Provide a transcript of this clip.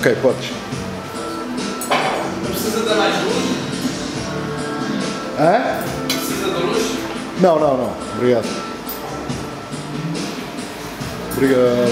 Ok, podes. Não precisa dar mais luz? Hã? Precisa de luz? Não, não, não. Obrigado. Obrigado.